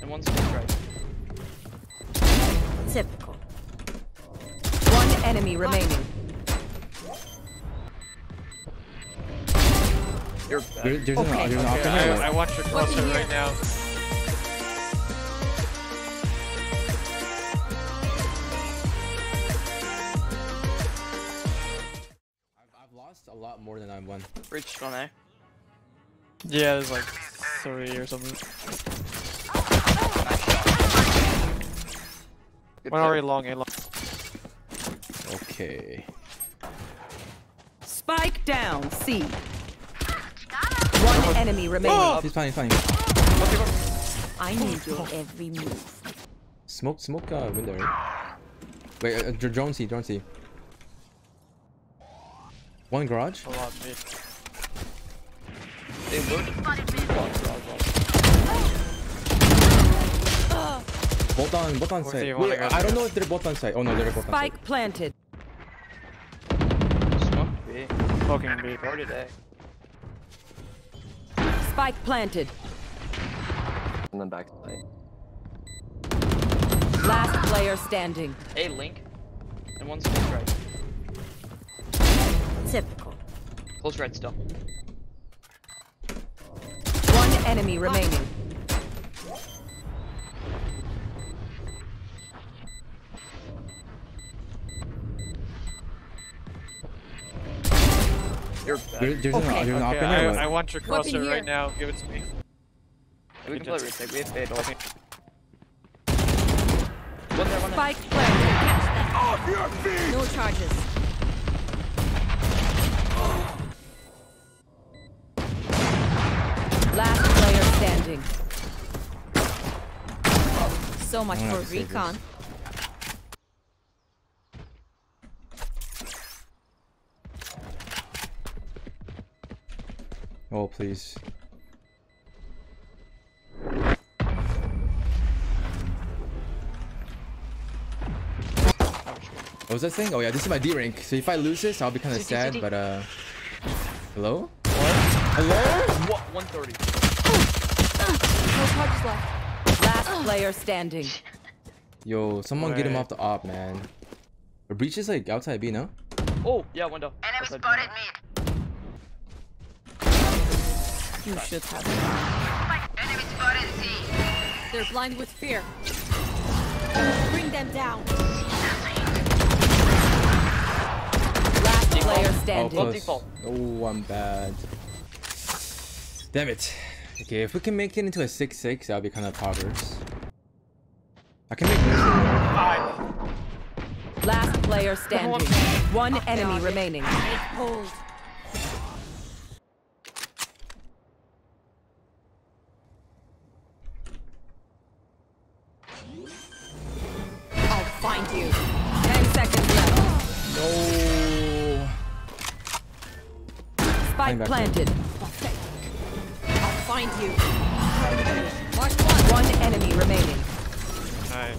and one's close right. Typical. One enemy remaining. You're There, bad. there's an, Okay, there's an Okay, I, there. I want your closer right now. I've, I've lost a lot more than I've won. Reached one A. Yeah, there's like three or something. Good One play. already long, A long. Okay. Spike down. C. One enemy remaining. He's fine, he's fine. I need your every move. Smoke, smoke uh, window, right? Wait, uh, uh, drone C, drone C. One garage? A lot mid. They loaded. Both on, both on site. Wait, I I don't know if they're both on site. Oh no, they're both on site. Spike planted. Smoked B. Smoking B. Guarded A. Spike planted. And then back to A. Last player standing. A link. And one's close right. Typical. Close right still. One enemy remaining. You're There, bad. there's Okay. an, there's an op Okay, in there. I, but- I want your Weapon closer here. right now. Give it to me. we can play just- retake. We have fade. One there, one there. Spike planted. Off your feet. No charges. Last player standing. So much I'm for recon. this. Oh please. What was that thing? Oh yeah, this is my D rank. So if I lose this, I'll be kind of sad. But uh, hello? What? Hello? What? 130. No charges left. Last player standing. Yo, someone get him off the op, man. The breach is like outside B, no? Oh, yeah, window. Enemy Outside spotted B. mid. You should have. Enemy spotted C. They're blind with fear. Bring them down. Last player Oh, standing. close. default. Oh, I'm bad. Damn it. Okay, if we can make it into a 6-6, that would be kind of progress. I can make this. Last player standing. One enemy remaining. Hold. Spike back. planted. I'll find you. Watch one. One enemy remaining. Nice.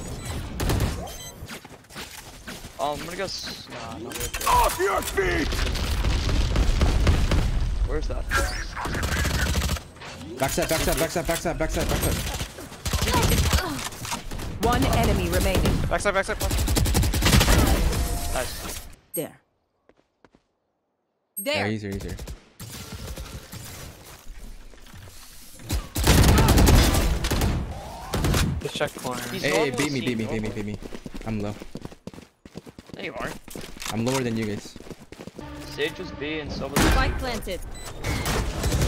Um, I'm gonna go. S nah, not with Off your feet! Where's that? Backside, backside, backside, backside, backside, backside. One enemy remaining. Backside, backside. backside. Nice. There. Yeah, There. easier, easier. Just check corner. He's Hey, hey, beat me, beat me, beat me, beat me. I'm low. No, you aren't. I'm lower than you guys. Sage was B and so was Spike planted.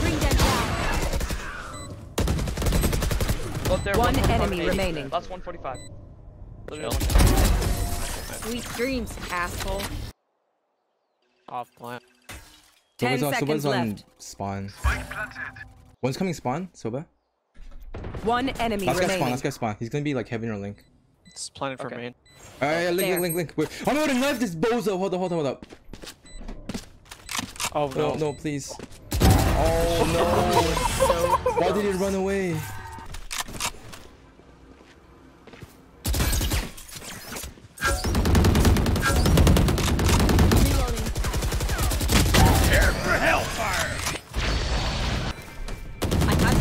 Bring them down. Up there, One 145, enemy 80. remaining. That's 145. Literally Sweet dreams, asshole. Off plant. Ten Sova's on, seconds Sova's on left. spawn. One's coming spawn, Sova. One enemy Last guy spawn, remaining. last guy spawn. He's gonna be like heaven or link. It's planted for Okay. main. Alright, link, There. link, link, link. Wait, oh, I'm gonna knife this bozo. Hold up, hold up, hold up. Oh No, no. no, please. Oh no. Why did he run away?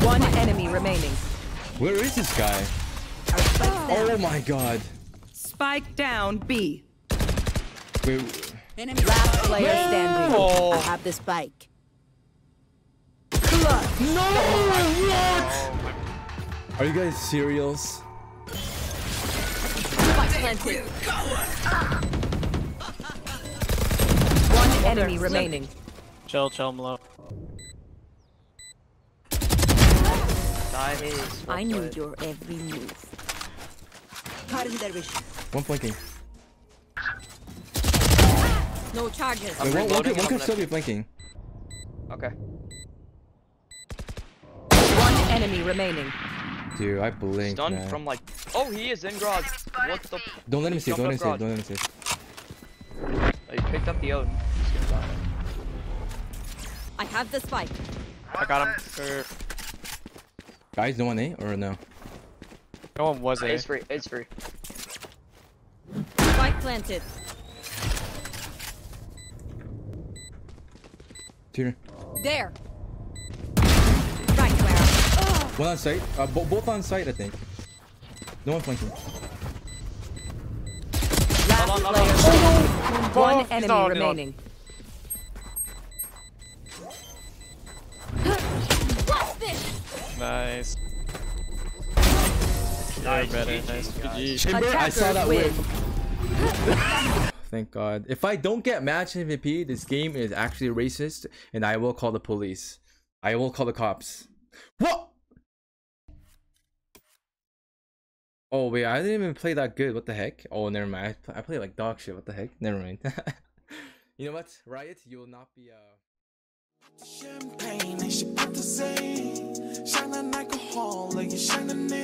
One enemy remaining. Where is this guy? Oh my god. Spike down B. Wait, Last player standing. Oh. I have the spike. No! What? are you guys serious? Spike planted. One enemy remaining. Chill, chill, I'm low. Nice. I knew played. your every move. One flanking. No charges. Wait, one, one, could, one could still be flanking. Okay. One enemy remaining. Dude, I blinked, Stunned man. from like. Oh, he is in garage. What the? Don't let him see, don't let him see, don't let him see. Oh, he picked up the Odin. He's gonna die. I have the spike. I got him. Er, Guys, no one A or no? no one was It's free. It's free. Spike planted. Tutor. There. Right where. One on site. Uh, bo both on site, I think. No one flanking. Last on, on, player. Oh, One he's enemy remaining. on, he's not. remaining. Nice. Better. GG, Nice. GG. Chamber, I saw that win. win. Thank God. If I don't get match MVP, this game is actually racist, and I will call the police. I will call the cops. What? Oh wait, I didn't even play that good. What the heck? Oh, never mind. I, play, I played like dog shit. What the heck? Never mind. you know what, Riot? You will not be uh. Champagne and she about to say? Shining alcohol like you shining niche